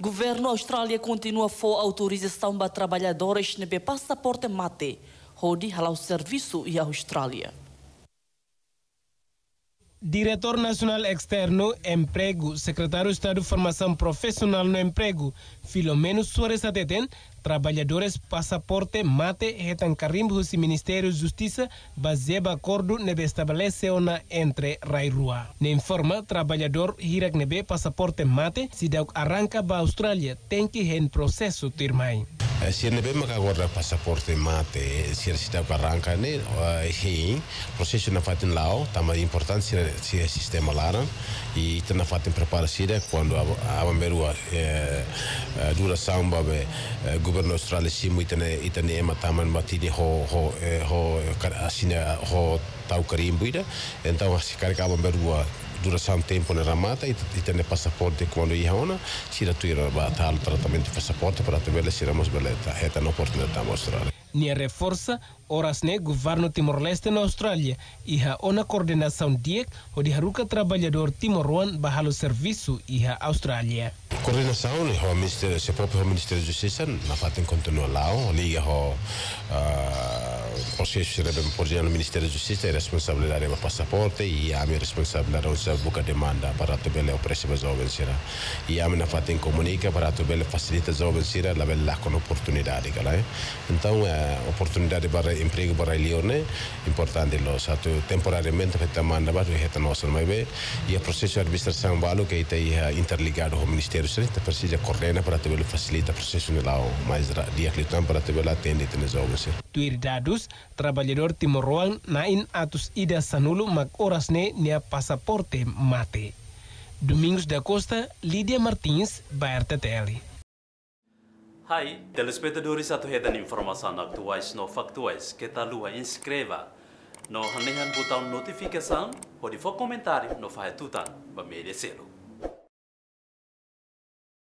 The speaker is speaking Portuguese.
Governo Austrália continua for autorização para trabalhadores nebe passaporte mate, rodi halau serviço e Austrália. Diretor Nacional Externo Emprego, Secretário de Estado de Formação Profissional no Emprego, Filomeno Soares Ateten, trabalhadores passaporte mate retan carimbo do Ministério de Justiça baseado acordo nebe estabelece uma entre Rairua. Ne informa trabalhador hirak nebe passaporte mate se arranca para Austrália tem que em processo tirmai. ሲርንበ መካጎራ ፓሳፖርት ማቴ ሲርሲዳ ጓራንካኔ ሄን ፕሮሴሱ ነፋትን ላኦ ታማ ኢምፖርታንት ሲስተማ ላራን ኢተ ነፋትን ፕሬፓራ ሲደ ኳንዶ አባሜሩዋ ዱራ ሳምባ በ ጉበርኖ አውስትራሊ ሲሙ ኢተነ ኢተነ ኤማ ታማን ማቲኒ ሆ ሆ ሆ ሲነ ሆ então ከሪምቡይደ እንታው ሲካሪካ merua ho ho ho ho duração tempo na ramata e, e ter passaporte quando ia ona se da tuira ba tal tratamento de passaporte para te ver se ramos beleta é na oportunidade da mostrar. Nia reforça horas ne governo Timor-Leste na Austrália e a ona coordenação DIEC o de haruka trabalhador timoruan bahalo serviço e a Austrália. Coordenação o ministério se próprio ministério de justiça na fatem continua lá liga o processo exemplo o ministério de justiça é responsabilidade do passaporte e a minha responsabilidade é buka demanda para te bele o preço e a minha fatem comunica para te bele facilita jovem será la bela com oportunidade kala então oportunidade para emprego para Leone importante lo satu temporariamente kita manda batu heta nossa mai be e o processo de administração balu que está interligado ao ministério seri te precisa coordena para te facilita o processo de lá mais dia que para te bela atende te jovens Tuir dados trabalhador timoroan nain atus ida sanulu mag horas ne nia passaporte mate Domingos da Costa, Lídia Martins, BRTTL. Hai, telespectadores atuhedan informação atuais no factuais que tá lua inscreva no hanehan botão notificação ou de comentário no faz tutan ba merecê-lo.